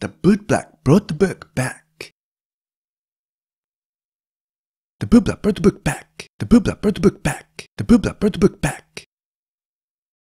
The bootblack brought the book back. The bootblack brought the book back. The bootblack brought the book back. The bootblack brought the book back.